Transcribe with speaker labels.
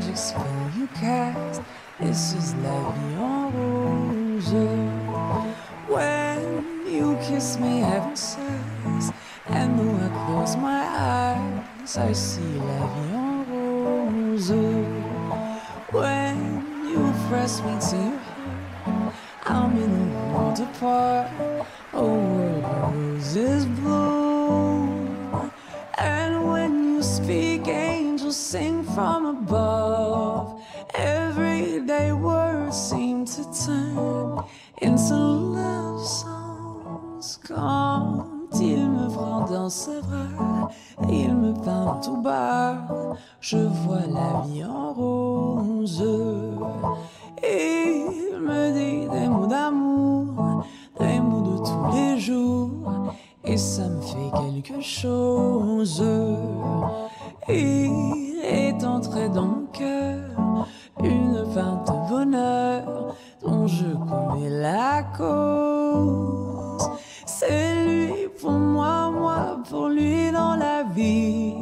Speaker 1: magic spell you cast? This is vie en rose. When you kiss me, heaven sighs. And though I close my eyes, I see vie en rose. When you press me to your heart, I'm in a world apart. A world where roses to turn into. Quand il me prend dans ses bras, il me parle tout bas. Je vois la vie en rose. Il me dit des mots d'amour, des mots de tous les jours. Et ça me fait quelque chose. Il est entré dans mon cœur une part dont je connais la cause. C'est lui pour moi, moi pour lui dans la vie.